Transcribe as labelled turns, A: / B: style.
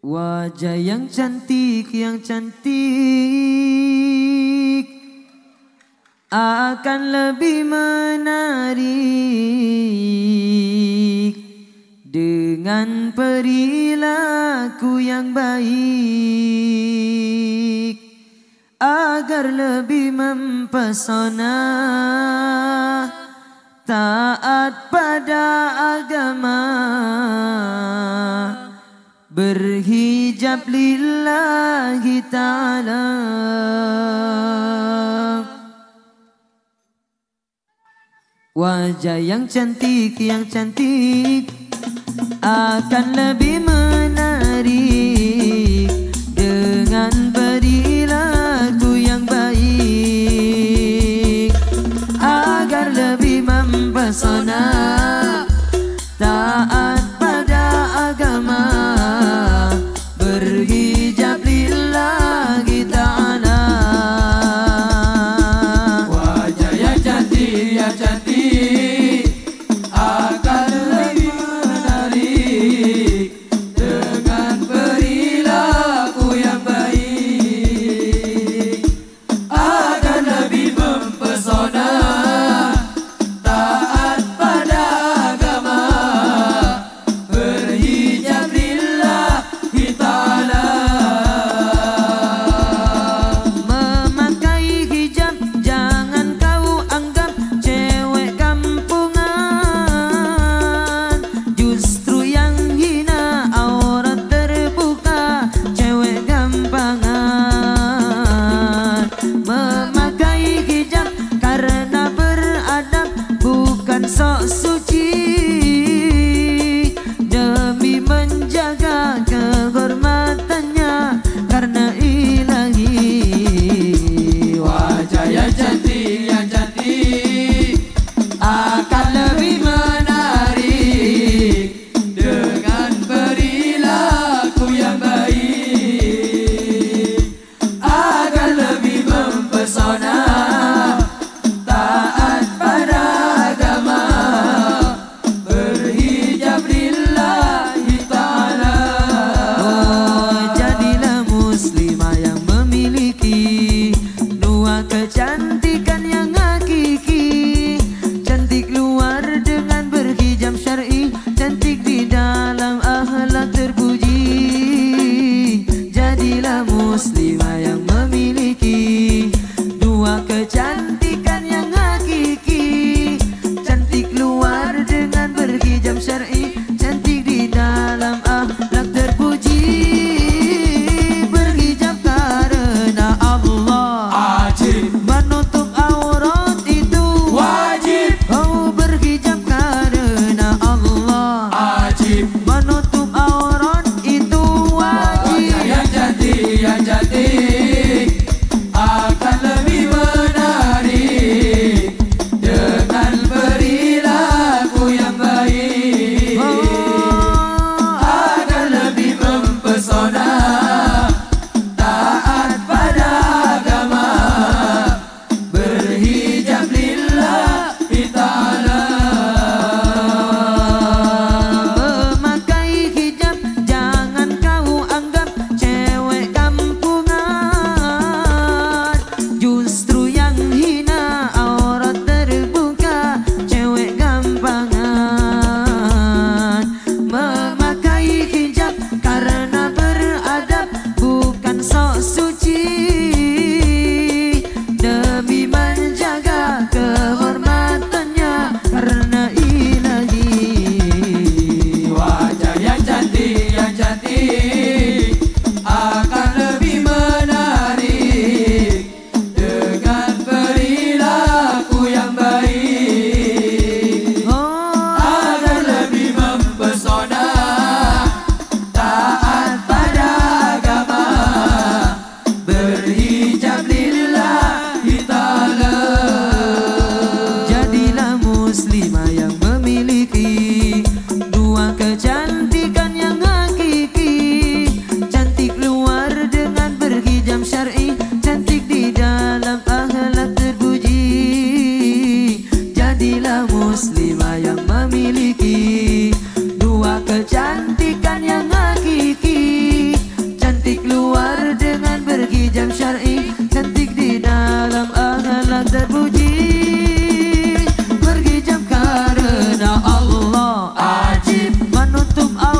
A: Wajah yang cantik, yang cantik Akan lebih menarik. Dengan perilaku yang baik Agar lebih mempesona. Taat pada agama berhijab lillahi ta'ala. Wajah yang cantik, yang cantik Akan lebih menarik yang cantik luar dengan berhijab syar'i cantik di dalam akhlak terpuji
B: berhijab karena Allah ajib menutup Allah.